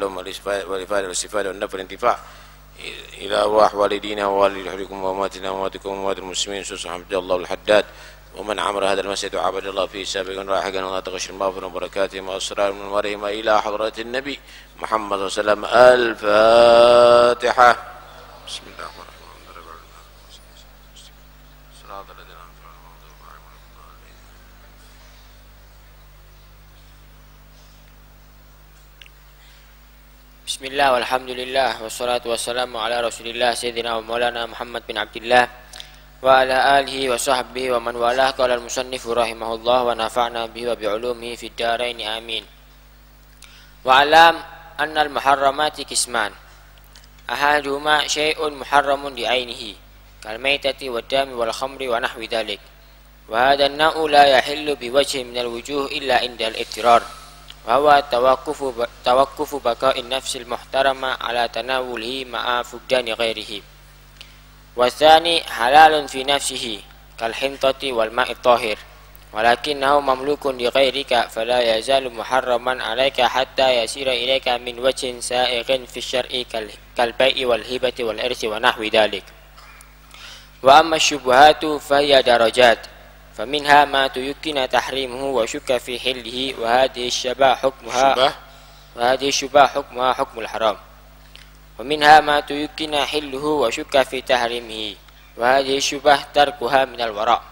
اللهم والإفادة والاستفادة والنفع والانتفاع. إلى أرواح والدينا ووالد حبكم وأمواتنا وأمواتكم وأموات المسلمين. سوس حمد الله الحداد. ومن عمر هذا المسجد وعبد الله فيه سابقا راحقا. ولا تغش المغفر وبركاتهم وأسرار من ورهم إلى حضرة النبي محمد صلى الله عليه وسلم. الفاتحة. بسم الله الرحمن Bismillah walhamdulillah wassalatu wassalamu ala rasulillah sayyidina wa maulana Muhammad bin Abdullah wa ala alihi wa sahbihi wa man walah qala al-musannif rahimahullah wa nafa'na bihi wa bi'ulumihi fid dharain amin. Wa alam anna al-muharramati kisman. Ahaduhuma syai'un muharramun di ainihi kal maitati wad dami wal khamri wa nahwi dhalik. Wa hadha an-na'u وهو توقف توقف بقاء النفس المحترمة على تناوله مع فقدان غيره. والثاني حلال في نفسه كالحنطة والماء الطاهر. ولكنه مملوك لغيرك فلا يزال محرما عليك حتى يسير إليك من وجه سائغ في الشرع كالبيع والهبة والإرث ونحو ذلك. وأما الشبهات فهي درجات. فمنها ما تيقن تحريمه وشك في حله وهذه الشبه حكمها شبه؟ وهذه الشبه حكمها حكم الحرام. ومنها ما تيقن حله وشك في تحريمه وهذه الشبه تركها من الوراء.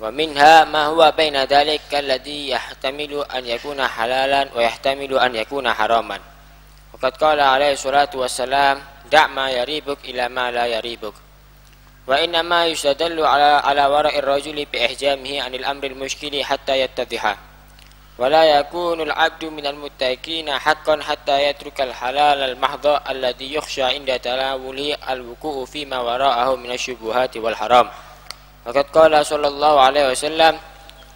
ومنها ما هو بين ذلك كالذي يحتمل أن يكون حلالا ويحتمل أن يكون حراما. وقد قال عليه الصلاة والسلام دع ما يريبك إلى ما لا يريبك وإنما يستدل على على ورع الرجل بإحجامه عن الأمر المشكل حتى يتضح. ولا يكون العبد من المتقين حقا حتى يترك الحلال المحض الذي يخشى عند تناوله الوقوع فيما وراءه من الشبهات والحرام. وقد قال صلى الله عليه وسلم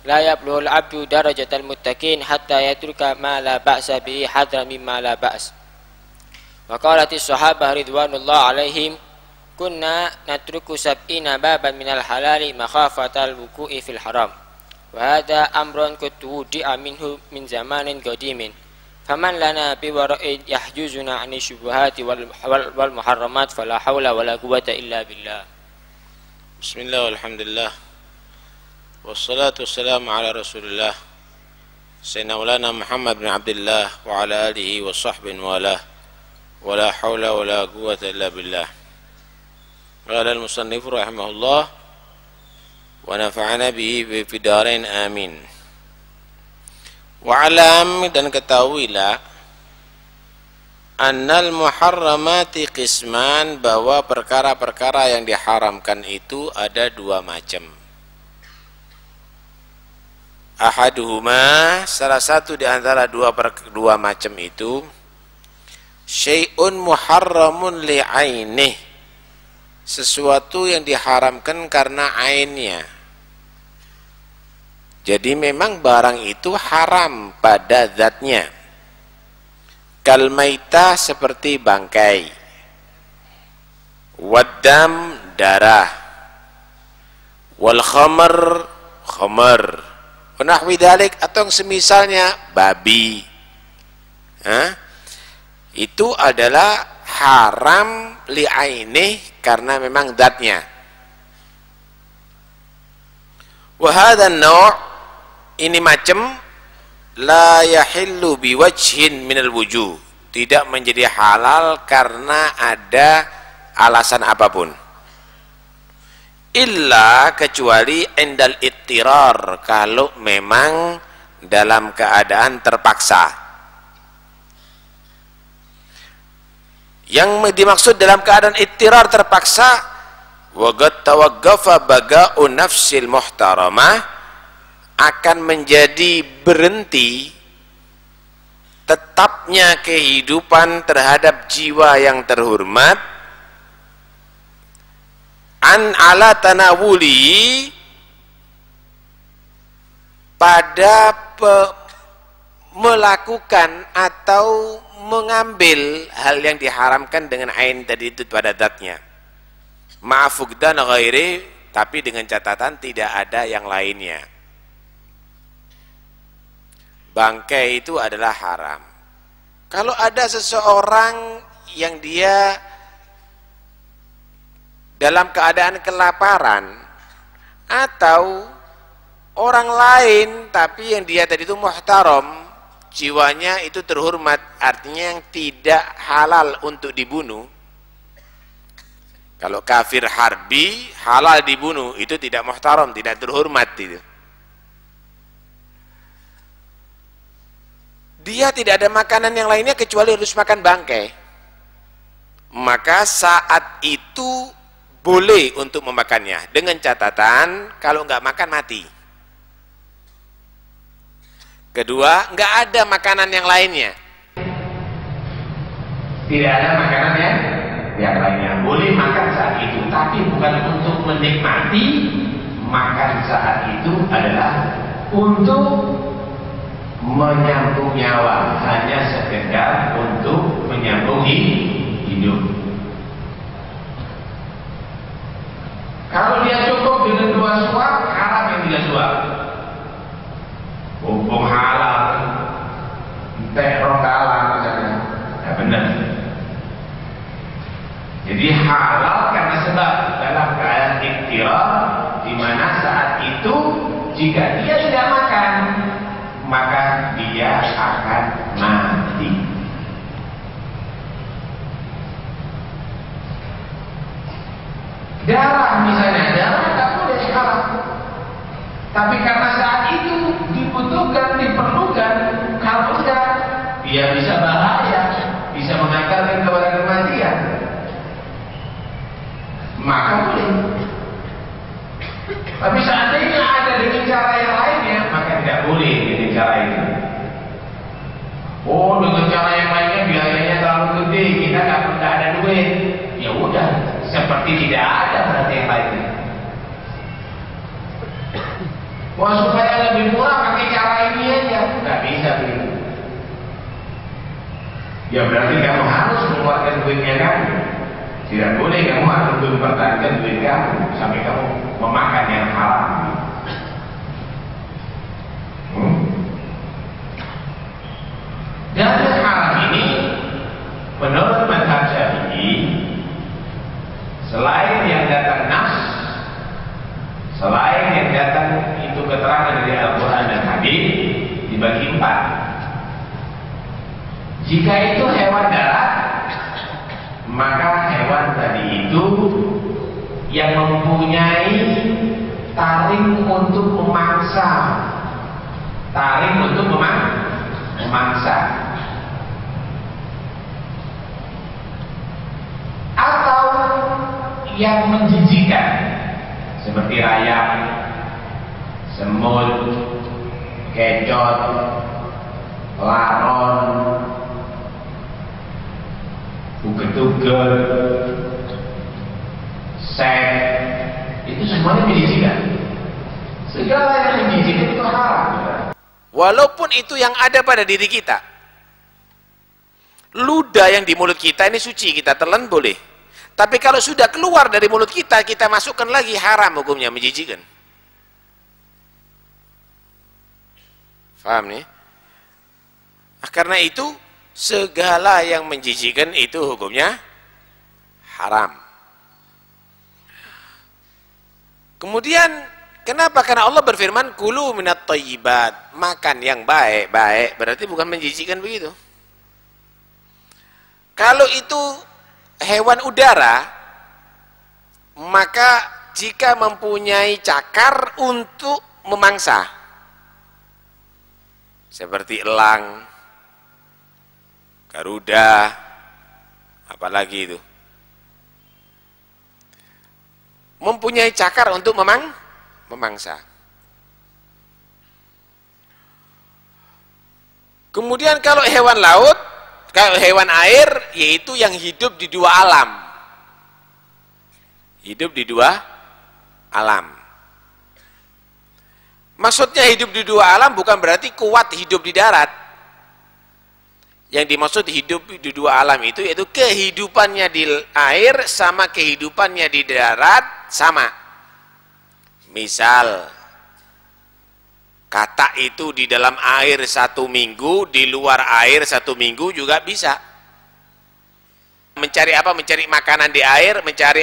لا يبلغ العبد درجة المتقين حتى يترك ما لا بأس به حذرا مما لا بأس. وقالت الصحابة رضوان الله عليهم كنا نترك سبعين بابا من الحلال مخافة الوقوع في الحرام. وهذا أمر قد وضع منه من زمان قديم. فمن لنا بورع يحجزنا عن الشبهات والمحرمات فلا حول ولا قوة إلا بالله. بسم الله والحمد لله. والصلاة والسلام على رسول الله. سيدنا مولانا محمد بن عبد الله وعلى آله وصحبه والاه ولا حول ولا قوة إلا بالله. قال المصنف رحمه الله ونفعنا به في دارين آمين Wa'alam dan ketahuilah Annal muharramati qisman bahwa perkara-perkara yang diharamkan itu ada dua macam. Ahaduhuma salah satu di antara dua per, dua macam itu syai'un muharramun li'ainih sesuatu yang diharamkan karena ainnya. Jadi memang barang itu haram pada zatnya. Kalmaita seperti bangkai. Wadam darah. Wal khamar khamar. Nahwi dalik atau yang semisalnya babi. Hah? Itu adalah haram li'ainih karena memang zatnya. Wahada naw' ini macam la yahillu biwajhin minal wujuh. Tidak menjadi halal karena ada alasan apa pun. Illa kecuali endal ittirar kalau memang dalam keadaan terpaksa yang dimaksud dalam keadaan ittirar terpaksa wagat tawaggafa baga'u nafsil muhtaramah akan menjadi berhenti tetapnya kehidupan terhadap jiwa yang terhormat. An ala tanawuli pada melakukan atau mengambil hal yang diharamkan dengan ain tadi itu pada datnya maafuk dan ghairi tapi dengan catatan tidak ada yang lainnya. Bangkai itu adalah haram. Kalau ada seseorang yang dia dalam keadaan kelaparan atau orang lain tapi yang dia tadi itu muhtaram jiwanya itu terhormat artinya yang tidak halal untuk dibunuh. Kalau kafir harbi halal dibunuh itu tidak muhtaram tidak terhormat itu. Dia tidak ada makanan yang lainnya kecuali harus makan bangkai. Maka saat itu boleh untuk memakannya. Dengan catatan kalau nggak makan mati kedua nggak ada makanan yang lainnya. Tidak ada makanan yang yang lainnya. Boleh makan saat itu tapi bukan untuk menikmati makan saat itu adalah untuk menyambung nyawa. Hanya sekedar untuk menyambung hidup. Kalau dia cukup dengan dua suap, haram yang tiga suap. Hukum halal, teh rokalan misalnya, ya benar. Jadi halal karena sebab dalam keadaan iktiraf di mana saat itu jika dia tidak makan maka dia akan mati. Darah misalnya, darah tak boleh haram. Tapi karena saat itu dibutuhkan, diperlukan, kalau tidak, dia bisa bahaya, bisa mengantarkan kepada kematian. Maka boleh. Tapi seandainya ada dengan cara yang lainnya, maka tidak boleh dengan cara itu. Oh, dengan cara yang lainnya biayanya terlalu gede, kita nggak ada duit. Ya udah, seperti tidak ada berarti yang lainnya. Wah supaya lebih murah aja, nggak bisa begitu. Ya berarti kamu harus mengeluarkan duitnya kamu. Tidak boleh kamu harus mempertahankan duit kamu sampai kamu memakan yang halal. Hmm. Dan ini menurut madhab syafi'i Selain yang datang nas, selain yang datang itu keterangan dari Al-Quran Hadis dibagi empat. Jika itu hewan darat, maka hewan tadi itu yang mempunyai taring untuk memangsa, taring untuk memangsa. Atau yang menjijikan seperti rayap, semut, kecot, laron, uget-uget, sek, itu semuanya menjijikan. Segala yang menjijikan itu haram. Walaupun itu yang ada pada diri kita. Ludah yang di mulut kita ini suci, kita telan boleh. Tapi kalau sudah keluar dari mulut kita, kita masukkan lagi haram hukumnya, menjijikan. Faham nih? Nah, karena itu segala yang menjijikan itu hukumnya haram. Kemudian kenapa? Karena Allah berfirman kulu minat thayyibat, makan yang baik-baik, berarti bukan menjijikan begitu. Kalau itu hewan udara maka jika mempunyai cakar untuk memangsa seperti elang garuda apalagi itu mempunyai cakar untuk memang memangsa kemudian kalau hewan laut kalau hewan air yaitu yang hidup di dua alam. Hidup di dua alam. Maksudnya hidup di dua alam bukan berarti kuat hidup di darat. Yang dimaksud hidup di dua alam itu yaitu kehidupannya di air sama kehidupannya di darat sama. Misal Kata itu di dalam air satu minggu, di luar air satu minggu juga bisa. Mencari apa? Mencari makanan di air, mencari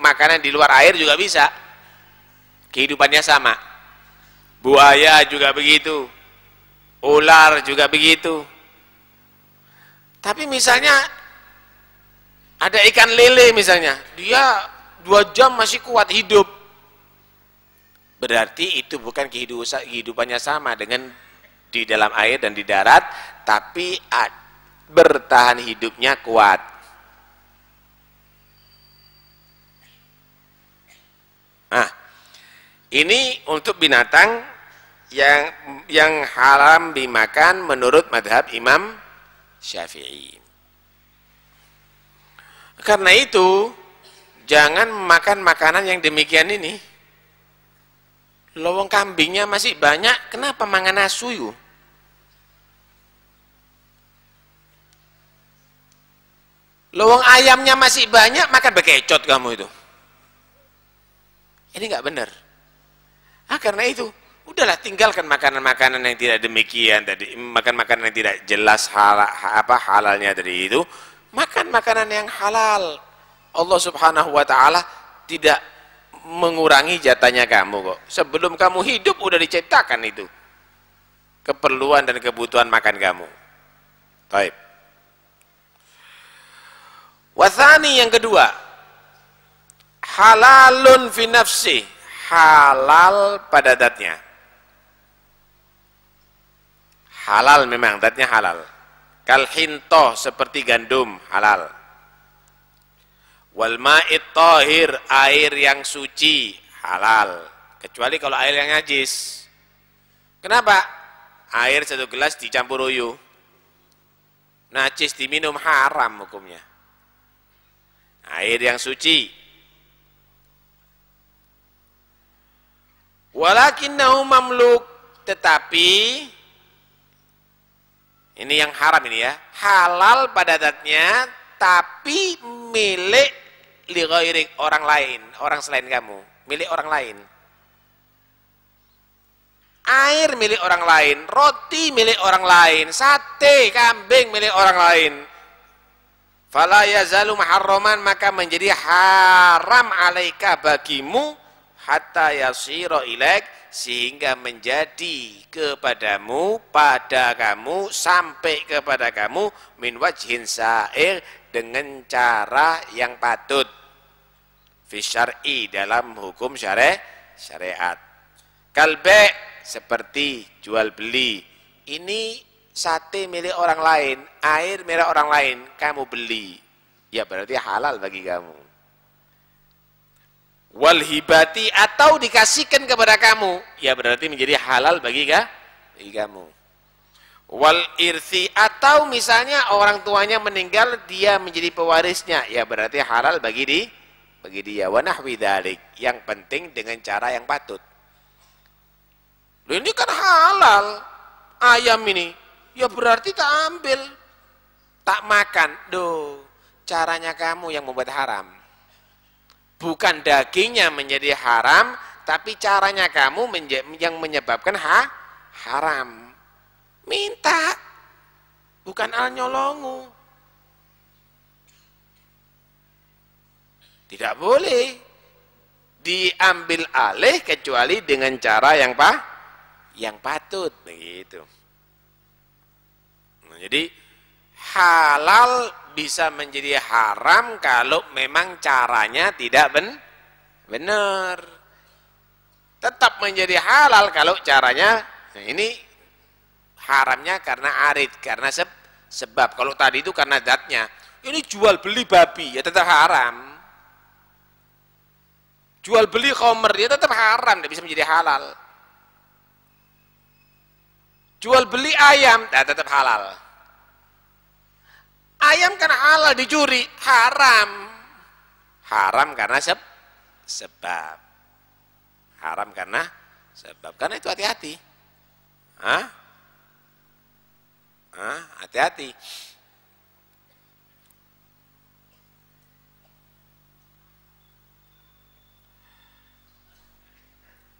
makanan di luar air juga bisa. Kehidupannya sama. Buaya juga begitu. Ular juga begitu. Tapi misalnya ada ikan lele misalnya, dia dua jam masih kuat hidup berarti itu bukan kehidupannya sama dengan di dalam air dan di darat tapi bertahan hidupnya kuat nah ini untuk binatang yang yang haram dimakan menurut madhab Imam Syafi'i. Karena itu jangan makan makanan yang demikian ini. Lowong kambingnya masih banyak kenapa mangan asu yuk lowong ayamnya masih banyak makan bekecot kamu itu. Ini nggak benar. Ah karena itu udahlah tinggalkan makanan-makanan yang tidak demikian tadi makan makanan yang tidak jelas hal, apa halalnya tadi itu makan makanan yang halal Allah subhanahu wa ta'ala tidak mengurangi jatahnya kamu kok. Sebelum kamu hidup udah diciptakan itu. Keperluan dan kebutuhan makan kamu. Baik. Wasani yang kedua. Halalun fi nafsi. Halal pada datnya. Halal memang, datnya halal. Kalhintoh seperti gandum, halal. Wal ma'id tahir air yang suci halal. Kecuali kalau air yang najis. Kenapa? Air satu gelas dicampur uyu najis diminum haram hukumnya. Air yang suci. Walakinnahu mamluk. Tetapi ini yang haram ini ya halal pada datnya tapi milik li orang lain, orang selain kamu, milik orang lain. Air milik orang lain, roti milik orang lain, sate kambing milik orang lain. Fala yazalu maka menjadi haram alaika bagimu hatta yasira ilaik sehingga menjadi kepadamu pada kamu sampai kepada kamu min wajhin sa'ir dengan cara yang patut. Fisyar'i dalam hukum syari syariat. Kalbe seperti jual beli. Ini sate milik orang lain air milik orang lain kamu beli. Ya berarti halal bagi kamu wal hibati atau dikasihkan kepada kamu. Ya berarti menjadi halal bagi, kamu. Wal irsi atau misalnya orang tuanya meninggal dia menjadi pewarisnya. Ya berarti halal bagi di bagi dia. Wa nahwi yang penting dengan cara yang patut. Ini kan halal ayam ini. Ya berarti tak ambil. Tak makan. Do caranya kamu yang membuat haram bukan dagingnya menjadi haram tapi caranya kamu yang menyebabkan ha haram Minta. Bukan al nyolongu. Tidak boleh diambil alih kecuali dengan cara yang pa yang patut begitu. Nah, jadi halal bisa menjadi haram kalau memang caranya tidak ben benar. Tetap menjadi halal kalau caranya nah ini haramnya karena arid karena se sebab. Kalau tadi itu karena datnya ini jual beli babi ya tetap haram. Jual beli khomer ya tetap haram tidak bisa menjadi halal. Jual beli ayam ya tetap halal ayam kan halal dicuri haram haram karena se sebab haram karena sebab karena itu hati-hati Hah? hati-hati.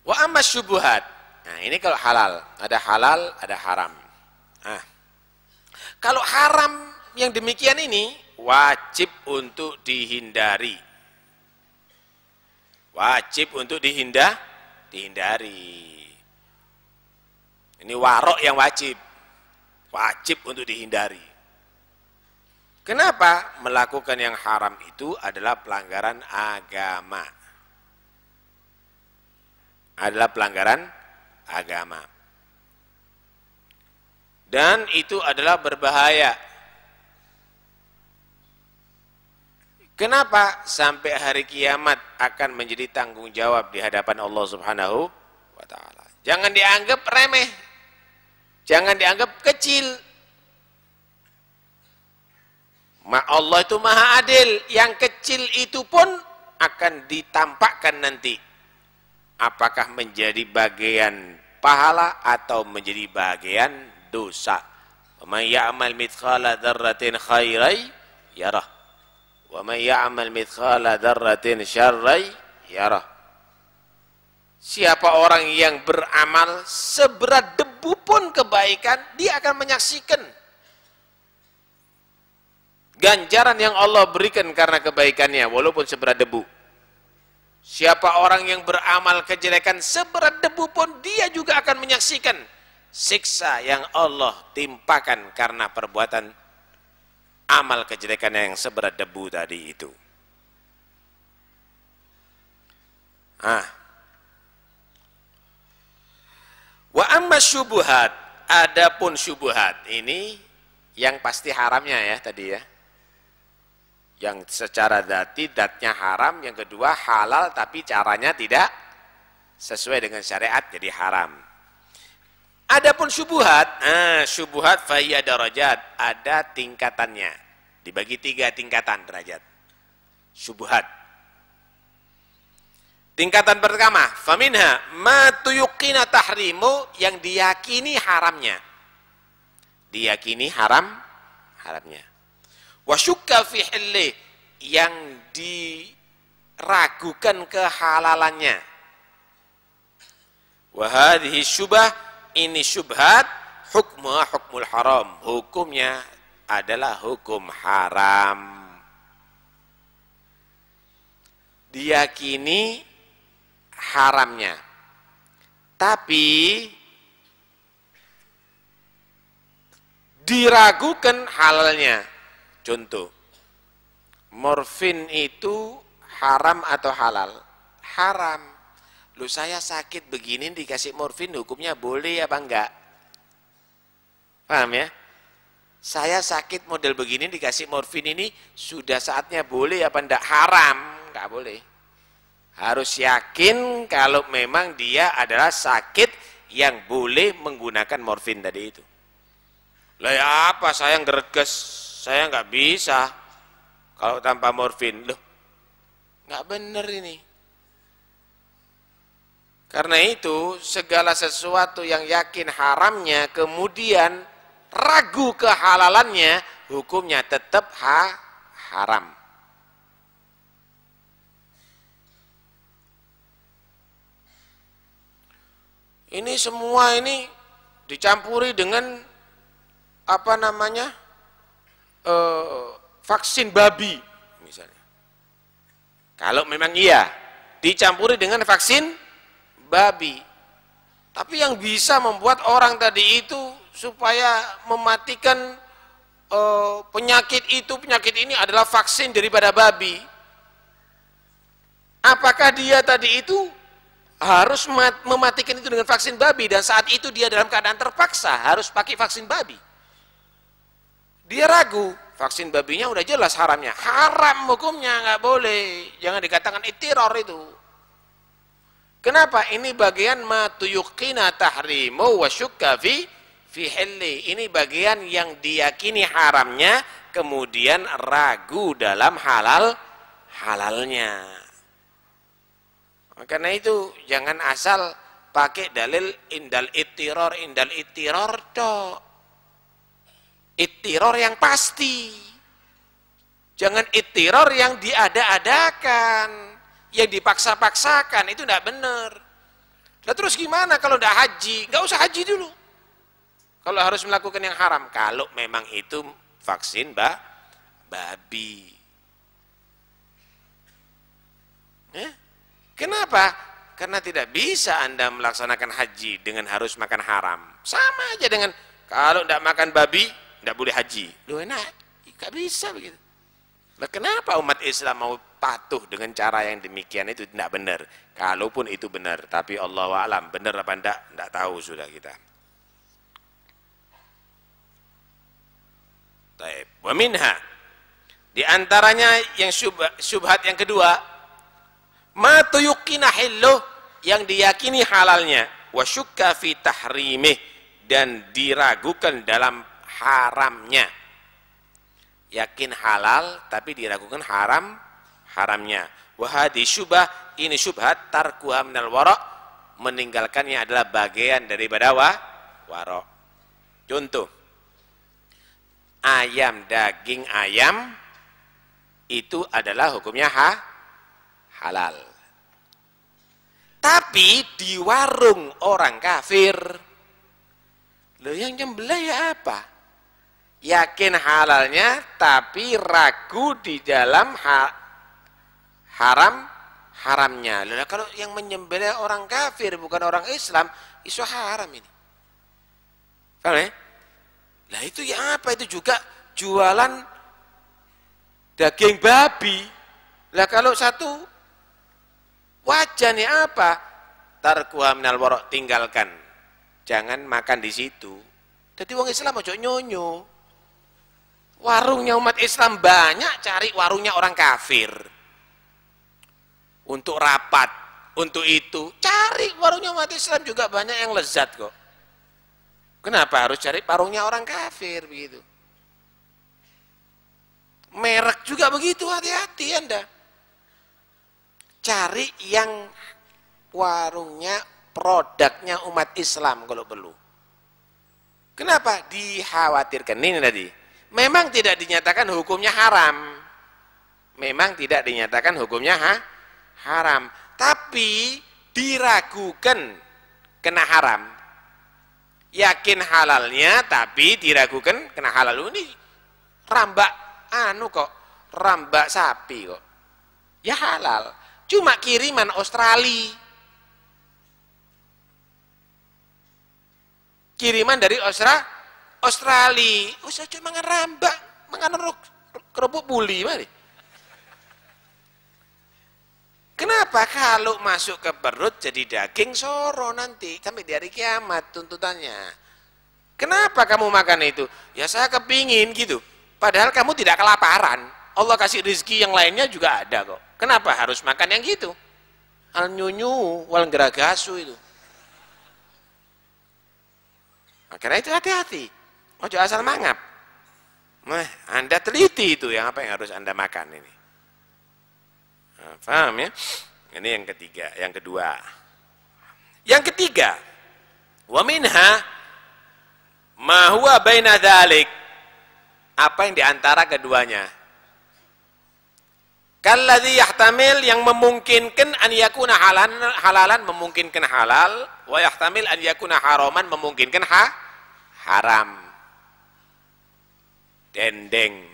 Wa amma syubuhat. Nah, ini kalau halal, ada halal, ada haram. Nah, kalau haram yang demikian ini wajib untuk dihindari. Wajib untuk dihindah, dihindari. Ini warok yang wajib. Wajib untuk dihindari. Kenapa? Melakukan yang haram itu adalah pelanggaran agama. Adalah pelanggaran agama. Dan itu adalah berbahaya. Kenapa sampai hari kiamat akan menjadi tanggung jawab di hadapan Allah Subhanahu wa taala. Jangan dianggap remeh. Jangan dianggap kecil. Ma Allah itu Maha Adil. Yang kecil itu pun akan ditampakkan nanti. Apakah menjadi bagian pahala atau menjadi bagian dosa. Man ya'mal mithqala dzarratin khairai yarah Wa may ya'mal mithqala dzarratin syarrai yarah. Siapa orang yang beramal seberat debu pun kebaikan, dia akan menyaksikan ganjaran yang Allah berikan karena kebaikannya walaupun seberat debu. Siapa orang yang beramal kejelekan seberat debu pun dia juga akan menyaksikan siksa yang Allah timpakan karena perbuatan amal kejelekan yang seberat debu tadi itu. Ah. Wa amma syubuhat, adapun syubuhat ini yang pasti haramnya ya tadi ya. Yang secara dati datnya haram, yang kedua halal tapi caranya tidak sesuai dengan syariat jadi haram. Adapun syubuhat, nah, syubuhat faya darajat, ada tingkatannya. Dibagi tiga tingkatan derajat. Syubuhat. Tingkatan pertama, faminha ma tuyuqina tahrimu yang diyakini haramnya. Diyakini haram haramnya. Wa syukka fi yang diragukan kehalalannya. Wa hadhihi syubah ini syubhat hukmah hukmul haram. Hukumnya adalah hukum haram. Diyakini haramnya. Tapi diragukan halalnya. Contoh morfin itu haram atau halal? Haram Lu saya sakit begini dikasih morfin hukumnya boleh apa enggak? Paham ya? Saya sakit model begini dikasih morfin ini sudah saatnya boleh apa enggak? Haram, enggak boleh. Harus yakin kalau memang dia adalah sakit yang boleh menggunakan morfin tadi itu. Lah ya apa saya ngereges, saya enggak bisa kalau tanpa morfin. Loh, enggak bener ini. Karena itu segala sesuatu yang yakin haramnya kemudian ragu kehalalannya hukumnya tetap ha haram. Ini semua ini dicampuri dengan apa namanya e, vaksin babi misalnya. Kalau memang iya dicampuri dengan vaksin babi. Tapi yang bisa membuat orang tadi itu supaya mematikan uh, penyakit itu, penyakit ini adalah vaksin daripada babi. Apakah dia tadi itu harus mematikan itu dengan vaksin babi dan saat itu dia dalam keadaan terpaksa harus pakai vaksin babi. Dia ragu, vaksin babinya udah jelas haramnya. Haram hukumnya, nggak boleh. Jangan dikatakan itiror itu. Kenapa? Ini bagian ma tuyuqina tahrimu wa fi hilli. Ini bagian yang diyakini haramnya kemudian ragu dalam halal halalnya. Karena itu jangan asal pakai dalil indal itiror indal itiror dok. Itiror yang pasti. Jangan itiror yang diada-adakan yang dipaksa-paksakan itu tidak benar. Lah terus gimana kalau tidak haji? Nggak usah haji dulu. Kalau harus melakukan yang haram, kalau memang itu vaksin ba babi. Eh? Kenapa? Karena tidak bisa Anda melaksanakan haji dengan harus makan haram. Sama aja dengan kalau tidak makan babi, tidak boleh haji. Loh enak, nggak bisa begitu. Nah, kenapa umat Islam mau patuh dengan cara yang demikian itu tidak benar? Kalaupun itu benar, tapi Allah alam benar apa tidak, tidak tahu sudah kita. Taib. Wa minha. Di antaranya yang syubhat yang kedua, ma tuyukina hilluh yang diyakini halalnya wa tahrimih dan diragukan dalam haramnya yakin halal tapi diragukan haram haramnya. Wahadi syubah ini syubhat tarkuha minal warok meninggalkannya adalah bagian daripada wa warok contoh ayam daging ayam itu adalah hukumnya ha halal. Tapi di warung orang kafir lo yang nyembelih ya apa? Yakin halalnya tapi ragu di dalam ha haram haramnya. Lalu kalau yang menyembelih orang kafir bukan orang Islam, itu haram ini. Paham ya? Lah itu ya apa? Itu juga jualan daging babi. Lah kalau satu wajahnya apa? Tarkuha minal warok tinggalkan. Jangan makan di situ. Jadi wong Islam ojo nyonyo. Warungnya umat Islam banyak, cari warungnya orang kafir. Untuk rapat, untuk itu. Cari warungnya umat Islam juga banyak yang lezat kok. Kenapa harus cari warungnya orang kafir begitu? Merek juga begitu, hati-hati Anda. Cari yang warungnya, produknya umat Islam kalau perlu. Kenapa? Dikhawatirkan ini tadi memang tidak dinyatakan hukumnya haram. Memang tidak dinyatakan hukumnya ha? Haram. Tapi diragukan kena haram. Yakin halalnya tapi diragukan kena halal. Ini rambak anu kok, rambak sapi kok. Ya halal. Cuma kiriman Australia. Kiriman dari Australia Australia, usah cuma mangan rambak, kerupuk buli mari. Kenapa kalau masuk ke perut jadi daging soro nanti sampai di hari kiamat tuntutannya? Kenapa kamu makan itu? Ya saya kepingin gitu. Padahal kamu tidak kelaparan. Allah kasih rezeki yang lainnya juga ada kok. Kenapa harus makan yang gitu? Al nyunyu wal geragasu itu. Akhirnya itu hati-hati. Ojo asal mangap. Nah, anda teliti itu yang apa yang harus Anda makan ini. Nah, paham ya? Ini yang ketiga, yang kedua. Yang ketiga, wa minha ma huwa baina dzalik. Apa yang di antara keduanya? Kalladzi yahtamil yang memungkinkan an yakuna halalan, halalan memungkinkan halal, wa yahtamil an yakuna haraman memungkinkan ha, haram dendeng.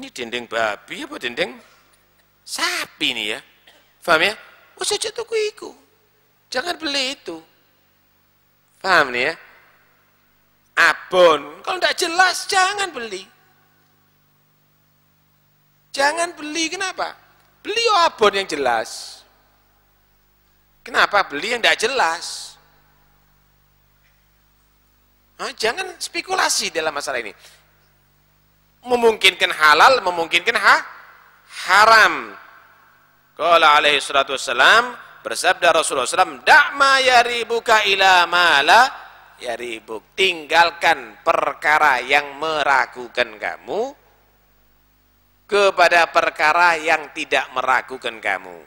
Ini dendeng babi apa dendeng sapi nih ya. Paham ya? Oh saja tuku iku. Jangan beli itu. Paham nih ya? Abon, kalau tidak jelas jangan beli. Jangan beli, kenapa? Beli abon yang jelas. Kenapa? Beli yang tidak jelas. Nah, jangan spekulasi dalam masalah ini memungkinkan halal, memungkinkan ha? Haram. Qala alaihi salatu wassalam, bersabda Rasulullah SAW, Da'ma yaribuka ila mala yaribuk. Tinggalkan perkara yang meragukan kamu kepada perkara yang tidak meragukan kamu.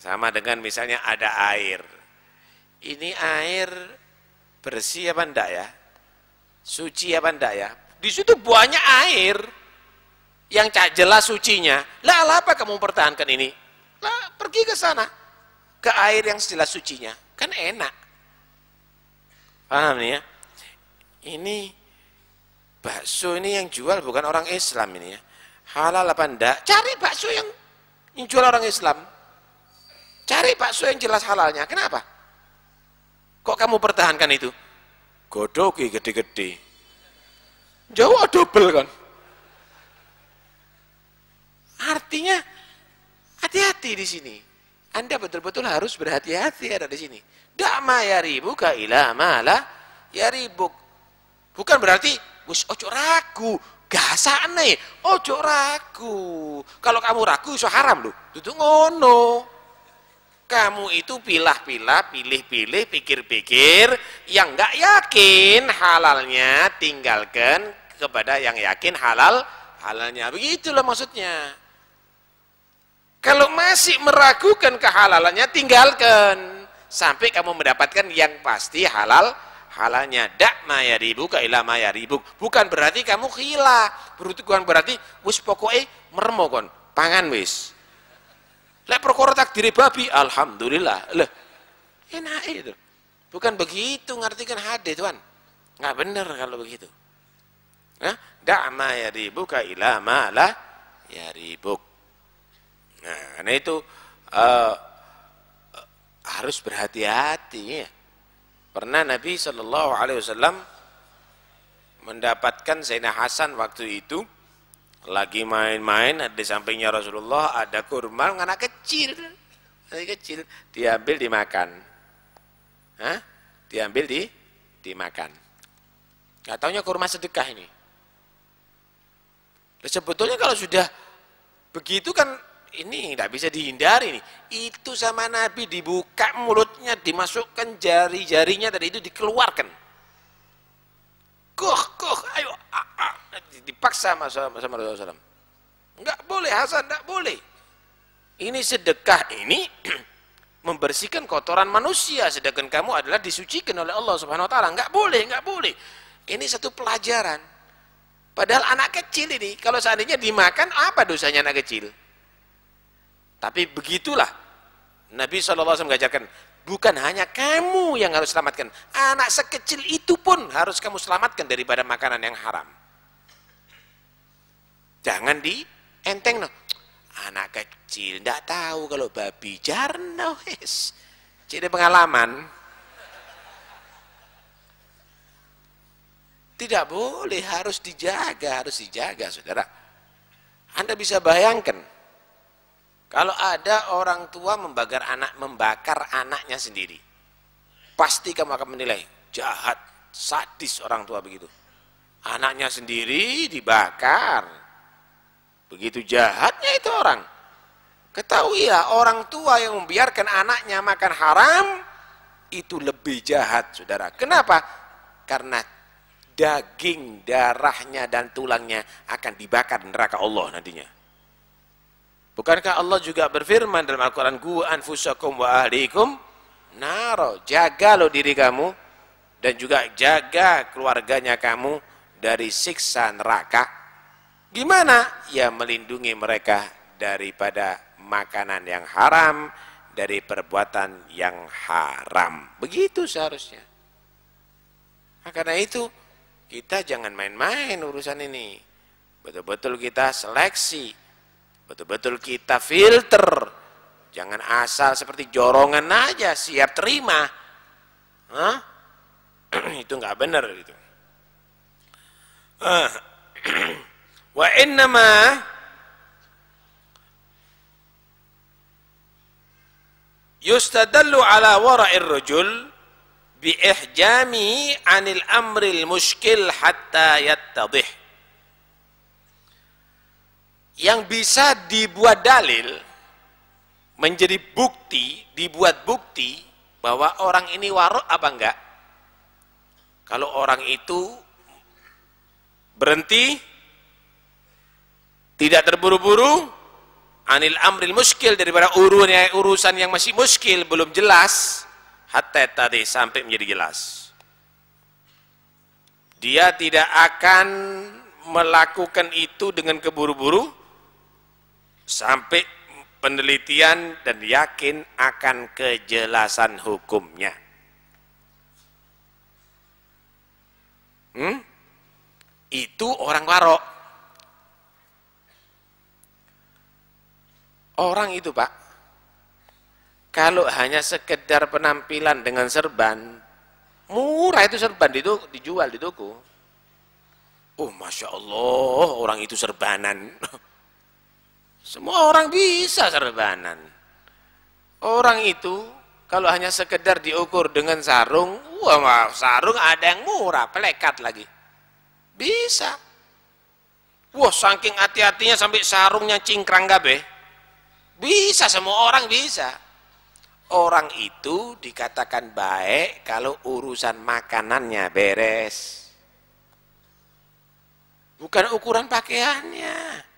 Sama dengan misalnya ada air. Ini air bersih apa enggak ya? Suci apa enggak ya? Di situ banyak air yang jelas sucinya. Lah apa kamu pertahankan ini? Lah pergi ke sana. ke air yang jelas sucinya. Kan enak. Paham nih ya? Ini bakso ini yang jual bukan orang Islam ini ya. Halal apa enggak? Cari bakso yang, yang jual orang Islam. Cari bakso yang jelas halalnya. Kenapa? Kok kamu pertahankan itu? Godoki gede-gede. Jauh double kan? Artinya hati-hati di sini. Anda betul-betul harus berhati-hati ada di sini. Da'ma yaribuka ila mala yaribuk. Bukan berarti wis ojo ragu, gasane ojo ragu. Kalau kamu ragu iso haram lho. Dudu ngono. Kamu itu pilah-pilah, pilih-pilih, pikir-pikir yang enggak yakin halalnya tinggalkan kepada yang yakin halal halalnya. Begitulah maksudnya. Kalau masih meragukan kehalalannya, tinggalkan. Sampai kamu mendapatkan yang pasti halal, halalnya. Dak maya ribuka ila maya ribuk. Bukan berarti kamu khilaf. Bukan berarti, wis pokoknya meremo kon. Pangan wis. Lek perkara takdiri babi, alhamdulillah. Lah, enak itu. Bukan begitu ngartikan hadis, Tuan. Enggak benar kalau begitu. Nah, dak ma yaribuka ila ma la yaribuk. Nah, karena itu uh, harus berhati-hati ya. Pernah Nabi Shallallahu Alaihi Wasallam mendapatkan Zainal Hasan waktu itu lagi main-main di sampingnya Rasulullah ada kurma anak kecil anak kecil diambil dimakan Hah? diambil di dimakan nggak taunya kurma sedekah ini sebetulnya kalau sudah begitu kan ini tidak bisa dihindari nih. Itu sama Nabi dibuka mulutnya, dimasukkan jari-jarinya tadi itu dikeluarkan. Kuh, kuh, ayo, ah, ah. dipaksa sama sama, Rasulullah SAW. Enggak boleh Hasan, enggak boleh. Ini sedekah ini membersihkan kotoran manusia, sedangkan kamu adalah disucikan oleh Allah Subhanahu wa taala. Enggak boleh, enggak boleh. Ini satu pelajaran. Padahal anak kecil ini kalau seandainya dimakan apa dosanya anak kecil? Tapi begitulah Nabi SAW mengajarkan, bukan hanya kamu yang harus selamatkan, anak sekecil itu pun harus kamu selamatkan daripada makanan yang haram. Jangan di enteng no. Anak kecil tidak tahu kalau babi jarno. Jadi pengalaman. Tidak boleh, harus dijaga, harus dijaga, saudara. Anda bisa bayangkan, kalau ada orang tua membakar anak membakar anaknya sendiri, pasti kamu akan menilai jahat, sadis orang tua begitu. Anaknya sendiri dibakar. Begitu jahatnya itu orang. Ketahuilah orang tua yang membiarkan anaknya makan haram itu lebih jahat, Saudara. Kenapa? Karena daging, darahnya dan tulangnya akan dibakar neraka Allah nantinya. Bukankah Allah juga berfirman dalam Al-Quran Ku anfusakum wa ahlikum naro. Jaga lo diri kamu Dan juga jaga keluarganya kamu Dari siksa neraka. Gimana? Ya melindungi mereka daripada makanan yang haram Dari perbuatan yang haram. Begitu seharusnya. Nah, Karena itu kita jangan main-main urusan ini. Betul-betul kita seleksi Betul-betul kita filter. Jangan asal seperti jorongan aja siap terima. Hah? itu nggak benar itu. Ah. Wa innama yustadallu ala wara'ir rajul bi ihjami anil amril muskil hatta yattadih yang bisa dibuat dalil menjadi bukti, dibuat bukti bahwa orang ini warok apa enggak? Kalau orang itu berhenti tidak terburu-buru anil amril muskil daripada urusan yang masih muskil belum jelas hatta tadi sampai menjadi jelas dia tidak akan melakukan itu dengan keburu-buru sampai penelitian dan yakin akan kejelasan hukumnya. Hmm? Itu orang warok. Orang itu pak, kalau hanya sekedar penampilan dengan serban, murah itu serban itu dijual di toko. Oh masya Allah, orang itu serbanan. Semua orang bisa serbanan. Orang itu kalau hanya sekedar diukur dengan sarung, wah sarung ada yang murah, pelekat lagi. Bisa. Wah saking hati-hatinya sampai sarungnya cingkrang gabe. Bisa, semua orang bisa. Orang itu dikatakan baik kalau urusan makanannya beres. Bukan ukuran pakaiannya.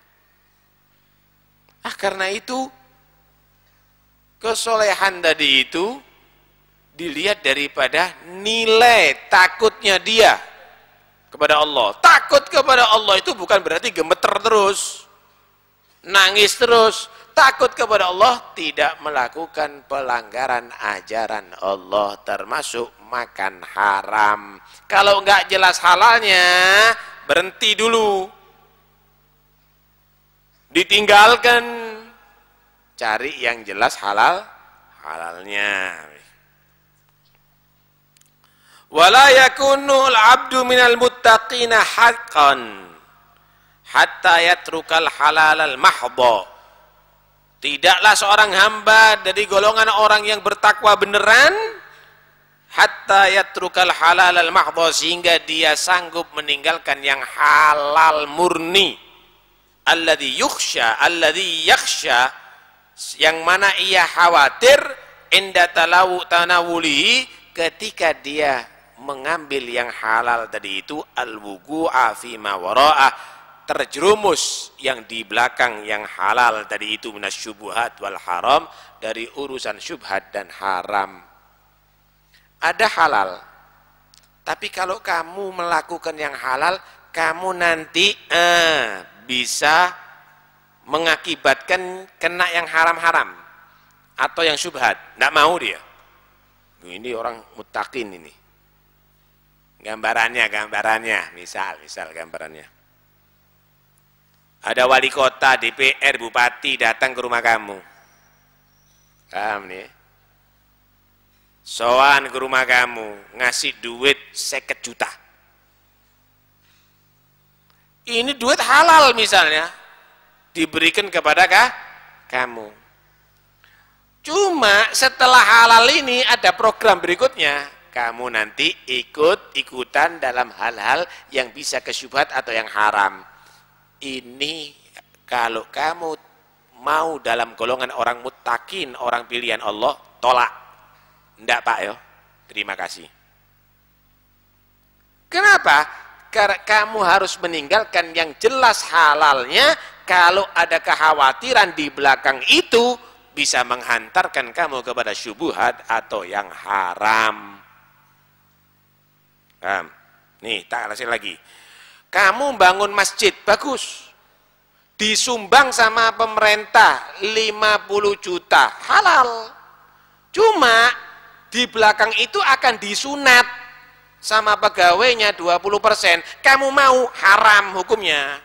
Ah, karena itu kesolehan tadi itu dilihat daripada nilai takutnya dia kepada Allah. Takut kepada Allah itu bukan berarti gemeter terus, nangis terus. Takut kepada Allah tidak melakukan pelanggaran ajaran Allah termasuk makan haram. Kalau enggak jelas halalnya, berhenti dulu ditinggalkan. Cari yang jelas halal halalnya. Wala yakunu al-abdu minal muttaqina haqqan hatta yatrukal halal al-mahdha. Tidaklah seorang hamba dari golongan orang yang bertakwa beneran hatta yatrukal halal al-mahdha sehingga dia sanggup meninggalkan yang halal murni alladhi yukhsha alladhi yakhsha. Yang mana ia khawatir inda talawu tanawulihi ketika dia mengambil yang halal tadi itu al-wugu'a fi ma terjerumus yang di belakang yang halal tadi itu minasyubuhat wal haram dari urusan syubhat dan haram. Ada halal. Tapi kalau kamu melakukan yang halal kamu nanti eh, bisa mengakibatkan kena yang haram-haram atau yang syubhat. Tidak mau dia. Ini orang mutakin ini. Gambarannya, gambarannya. Misal, misal gambarannya. Ada wali kota, DPR, bupati datang ke rumah kamu. Paham nih? Soan ke rumah kamu, ngasih duit seket juta ini duit halal misalnya diberikan kepada kah? kamu. Cuma setelah halal ini ada program berikutnya. Kamu nanti ikut-ikutan dalam hal-hal yang bisa kesyubhat atau yang haram. Ini kalau kamu mau dalam golongan orang mutakin orang pilihan Allah tolak. Enggak pak yo. Terima kasih. Kenapa kamu harus meninggalkan yang jelas halalnya kalau ada kekhawatiran di belakang itu bisa menghantarkan kamu kepada syubuhat atau yang haram. Paham? Nih, tak kasih lagi. Kamu bangun masjid, bagus. Disumbang sama pemerintah 50 juta, halal. Cuma di belakang itu akan disunat sama pegawainya 20%, kamu mau haram hukumnya.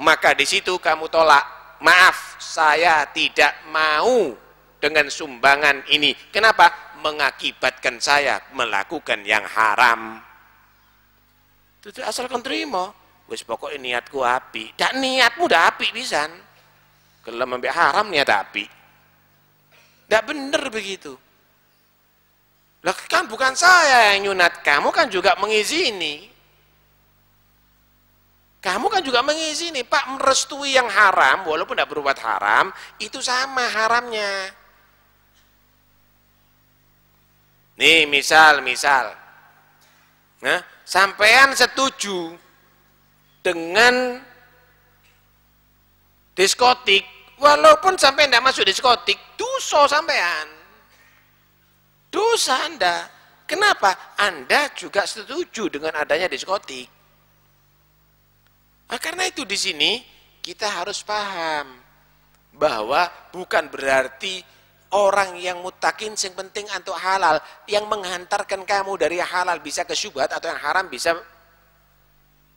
Maka di situ kamu tolak, maaf saya tidak mau dengan sumbangan ini. Kenapa? Mengakibatkan saya melakukan yang haram. Itu asalkan terima. Wis pokok niatku api. Tak niatmu dah api bisa. Kalau membiak haram niat api. Tidak benar begitu. Lah kan bukan saya yang nyunat, kamu kan juga mengizini. Kamu kan juga mengizini, Pak merestui yang haram, walaupun tidak berbuat haram, itu sama haramnya. Nih misal, misal, nah, sampean setuju dengan diskotik, walaupun sampai tidak masuk diskotik, dosa sampean. Dosa Anda. Kenapa? Anda juga setuju dengan adanya diskotik. Nah, karena itu di sini kita harus paham bahwa bukan berarti orang yang mutakin yang penting untuk halal yang menghantarkan kamu dari halal bisa ke syubhat atau yang haram bisa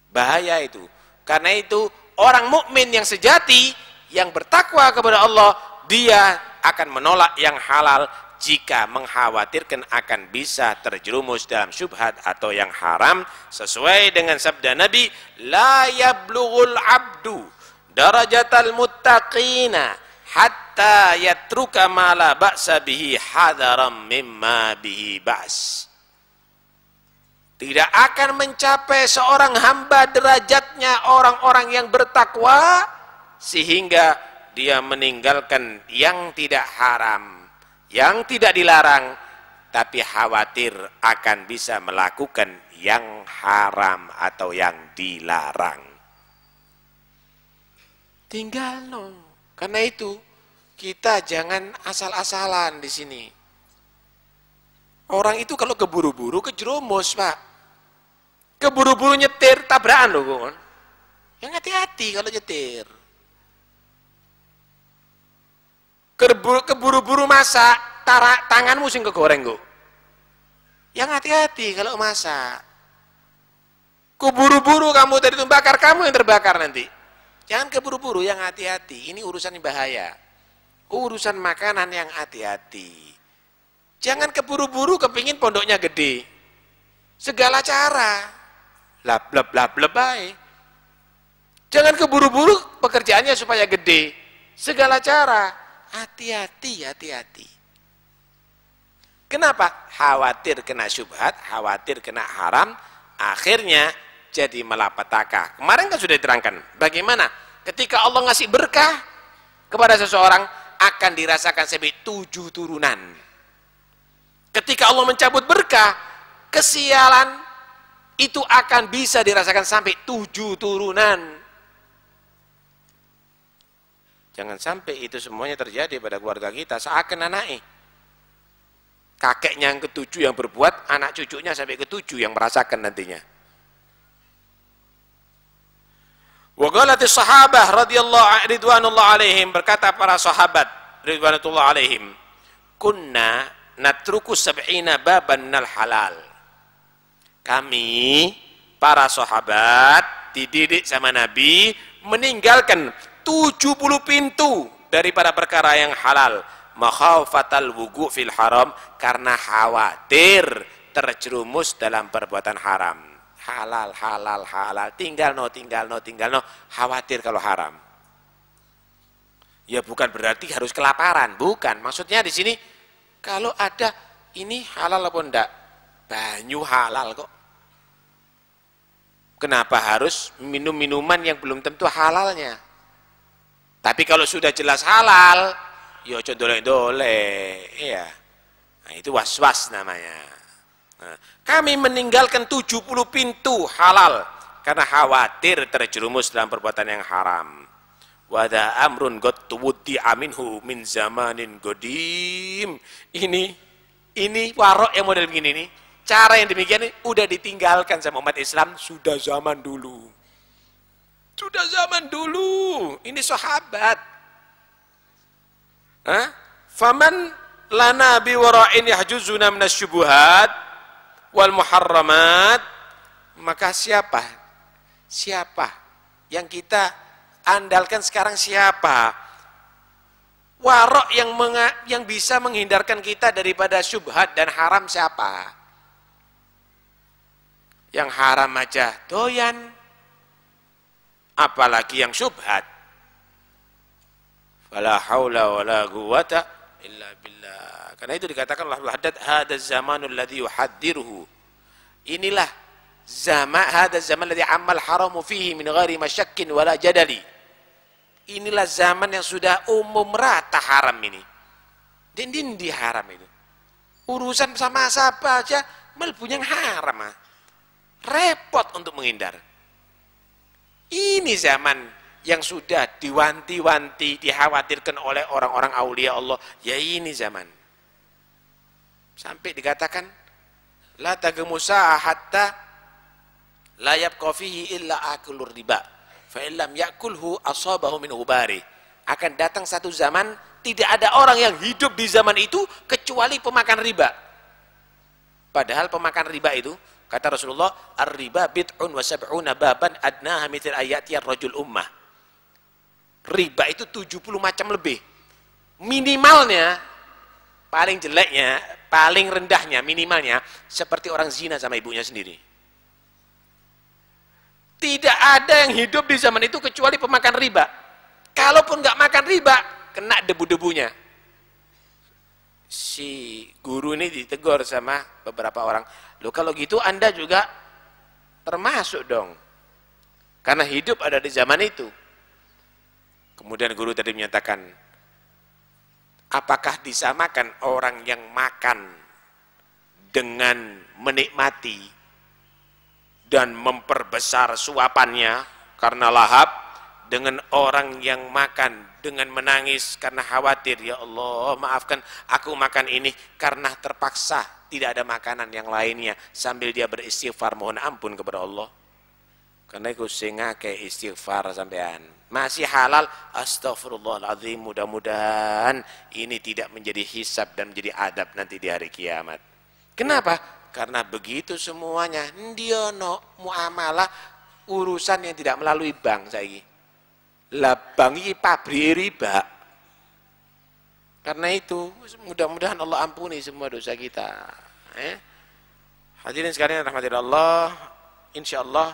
bahaya itu karena itu orang mukmin yang sejati yang bertakwa kepada Allah dia akan menolak yang halal jika mengkhawatirkan akan bisa terjerumus dalam syubhat atau yang haram sesuai dengan sabda Nabi la yablughul abdu darajatal muttaqina hatta yatruka ma la ba'sa bihi hadaram mimma bihi ba's tidak akan mencapai seorang hamba derajatnya orang-orang yang bertakwa sehingga dia meninggalkan yang tidak haram yang tidak dilarang tapi khawatir akan bisa melakukan yang haram atau yang dilarang. Tinggal no karena itu kita jangan asal-asalan di sini. Orang itu kalau keburu-buru kejerumus pak. Keburu-buru nyetir tabrakan loh yang hati-hati kalau nyetir keburu-buru masak, tarak tanganmu sing kegoreng kok. Yang hati-hati kalau masak. Keburu-buru kamu tadi itu bakar, kamu yang terbakar nanti. Jangan keburu-buru, yang hati-hati. Ini urusan bahaya. Urusan makanan yang hati-hati. Jangan keburu-buru kepingin pondoknya gede. Segala cara. Lap, lap, lap, lebay. Jangan keburu-buru pekerjaannya supaya gede. Segala cara Hati-hati, hati-hati. Kenapa? Khawatir kena syubhat, khawatir kena haram, akhirnya jadi malapetaka. Kemarin kan sudah diterangkan, bagaimana ketika Allah ngasih berkah kepada seseorang, akan dirasakan sampai tujuh turunan. Ketika Allah mencabut berkah, kesialan itu akan bisa dirasakan sampai tujuh turunan. Jangan sampai itu semuanya terjadi pada keluarga kita seakan anaknya. Kakeknya yang ketujuh yang berbuat, anak cucunya sampai ketujuh yang merasakan nantinya. Wa qalatis sahabah radhiyallahu ridwanullah alaihim berkata para sahabat ridwanullah alaihim, kunna natruku sab'ina baban minal halal. Kami para sahabat dididik sama Nabi meninggalkan 70 pintu daripada perkara yang halal. Makhafatal wugu fil haram karena khawatir terjerumus dalam perbuatan haram. Halal halal halal. Tinggal no tinggal no tinggal no. Khawatir kalau haram. Ya bukan berarti harus kelaparan bukan. Maksudnya di sini kalau ada ini halal apa enggak banyu halal kok. Kenapa harus minum minuman yang belum tentu halalnya tapi kalau sudah jelas halal, ya ojo dole-dole, iya. Nah, itu was-was namanya. Nah, kami meninggalkan 70 pintu halal karena khawatir terjerumus dalam perbuatan yang haram. Wada amrun gottuwuddi aminhu min zamanin godim. Ini ini warok yang model begini nih. Cara yang demikian ini udah ditinggalkan sama umat Islam sudah zaman dulu. Sudah zaman dulu. Ini sahabat. Hah? Faman lana biwara'in yahjuzuna minasyubuhat wal muharramat. Maka siapa? Siapa? Yang kita andalkan sekarang siapa? Warok yang menga, yang bisa menghindarkan kita daripada syubhat dan haram siapa? Yang haram aja doyan apalagi yang syubhat fala haula wala quwata illa billah. Karena itu dikatakan Allah haddad hada zamanul ladzi yuhaddiruhu. Inilah zaman hada zaman ladzi amal haramu fihi min ghairi masyakkin wala jadali. Inilah zaman yang sudah umum rata haram ini. Dan di haram itu. Urusan sama siapa aja melpunya yang haram ah. repot untuk menghindar ini zaman yang sudah diwanti-wanti, dikhawatirkan oleh orang-orang aulia Allah. Ya ini zaman. Sampai dikatakan, La tagemusa hatta la yabqa fihi illa akulur riba. Fa illam yakulhu asabahu min ubari. akan datang satu zaman tidak ada orang yang hidup di zaman itu kecuali pemakan riba. Padahal pemakan riba itu kata Rasulullah, "Ar-riba bid'un wa sab'una baban adnaha mithil ayati ar-rajul ummah." Riba itu 70 macam lebih. Minimalnya paling jeleknya, paling rendahnya, minimalnya seperti orang zina sama ibunya sendiri. Tidak ada yang hidup di zaman itu kecuali pemakan riba. Kalaupun nggak makan riba, kena debu-debunya. Si guru ini ditegur sama beberapa orang. Loh kalau gitu Anda juga termasuk dong. Karena hidup ada di zaman itu. Kemudian guru tadi menyatakan, apakah disamakan orang yang makan dengan menikmati dan memperbesar suapannya karena lahap dengan orang yang makan dengan menangis karena khawatir ya Allah maafkan aku makan ini karena terpaksa tidak ada makanan yang lainnya. Sambil dia beristighfar mohon ampun kepada Allah. Karena itu singa kayak istighfar sampean. Masih halal astagfirullahaladzim mudah-mudahan ini tidak menjadi hisab dan menjadi adab nanti di hari kiamat. Kenapa? Karena begitu semuanya, dia no muamalah urusan yang tidak melalui bank saya Lah bank ini pabrik riba. Karena itu mudah-mudahan Allah ampuni semua dosa kita. Eh? Hadirin sekalian rahmatillah Allah, insyaallah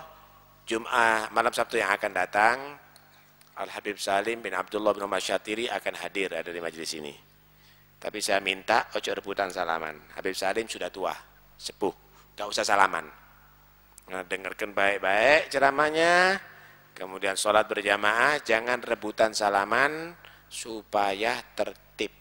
Jum'ah malam Sabtu yang akan datang Al Habib Salim bin Abdullah bin Umar Syatiri akan hadir ada di majelis ini. Tapi saya minta ojo rebutan salaman. Habib Salim sudah tua sepuh, tidak usah salaman. Nah, dengarkan baik-baik ceramahnya, kemudian sholat berjamaah, jangan rebutan salaman supaya tertib.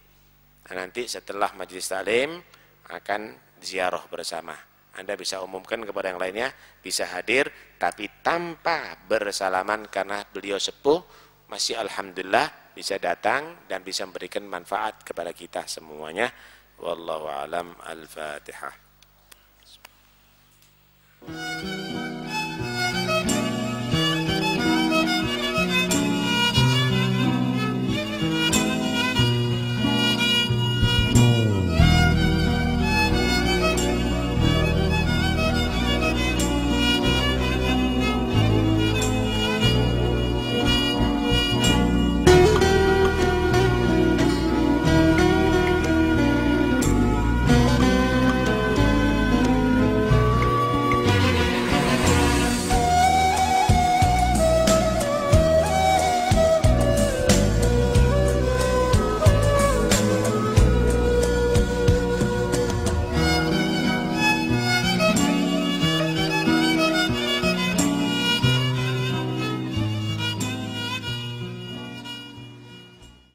Nah, nanti setelah majlis talim akan ziarah bersama. Anda bisa umumkan kepada yang lainnya, bisa hadir, tapi tanpa bersalaman karena beliau sepuh, masih Alhamdulillah bisa datang dan bisa memberikan manfaat kepada kita semuanya. Wallahu alam al-fatihah.